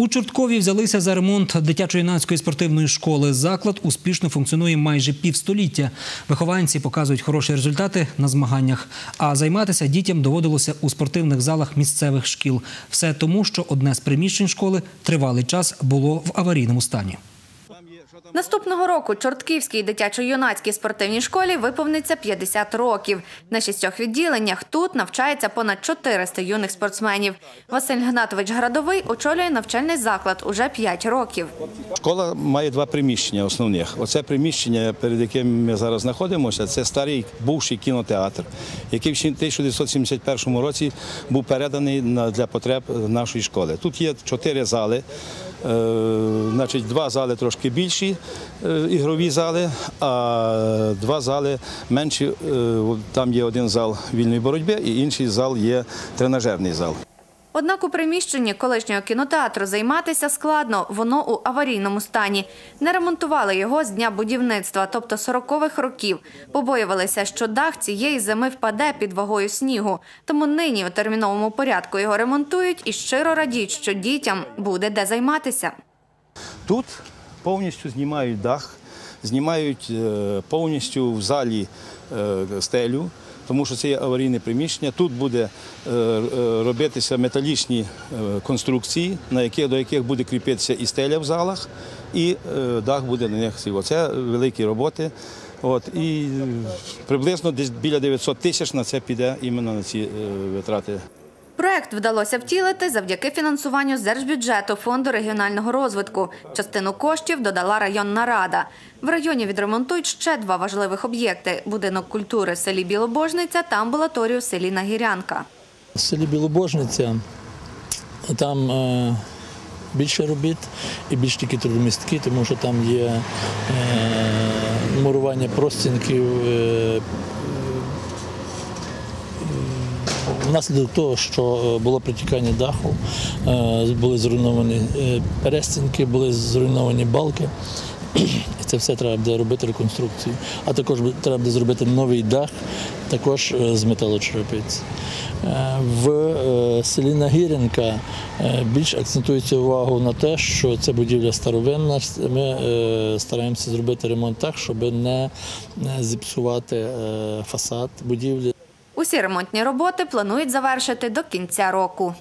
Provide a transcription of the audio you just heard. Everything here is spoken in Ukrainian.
У Чорткові взялися за ремонт дитячо-юнацької спортивної школи. Заклад успішно функціонує майже півстоліття. Вихованці показують хороші результати на змаганнях. А займатися дітям доводилося у спортивних залах місцевих шкіл. Все тому, що одне з приміщень школи тривалий час було в аварійному стані. Наступного року Чортківській дитячо-юнацькій спортивній школі виповниться 50 років. На шістьох відділеннях тут навчається понад 400 юних спортсменів. Василь Гнатович Градовий очолює навчальний заклад уже 5 років. Школа має два приміщення основних. Оце приміщення, перед яким ми зараз знаходимося, це старий бувший кінотеатр, який в 1971 році був переданий для потреб нашої школи. Тут є чотири зали. Значить, два зали трошки більші, е, ігрові зали, а два зали менші. Е, Там є один зал вільної боротьби і інший зал є тренажерний зал. Однак у приміщенні колишнього кінотеатру займатися складно, воно у аварійному стані. Не ремонтували його з дня будівництва, тобто 40-х років. Побоювалися, що дах цієї зими впаде під вагою снігу. Тому нині у терміновому порядку його ремонтують і щиро радіють, що дітям буде де займатися. Тут повністю знімають дах, знімають е, повністю в залі е, стелю, тому що це є аварійне приміщення. Тут буде е, робитися металічні конструкції, до яких буде кріпитися і стеля в залах, і дах буде на них. Це великі роботи. От, і приблизно десь біля 900 тисяч на це піде іменно на ці витрати. Проект вдалося втілити завдяки фінансуванню з держбюджету Фонду регіонального розвитку. Частину коштів додала районна рада. В районі відремонтують ще два важливих об'єкти: будинок культури в селі Білобожниця та амбулаторію в селі Нагірянка. В селі Білобожниця там е, більше робіт і більш такі трудомісткі, тому що там є е, мурування простінків. Внаслідок того, що е, було протікання даху, е, були зруйновані е, перестінки, були зруйновані балки. Це все треба буде робити реконструкцію. А також треба буде зробити новий дах, також з металочерепиці. В селі Нагірянка е, більш акцентується увагу на те, що це будівля старовинна. Ми стараємося зробити ремонт так, щоб не зіпсувати фасад будівлі. Усі ремонтні роботи планують завершити до кінця року.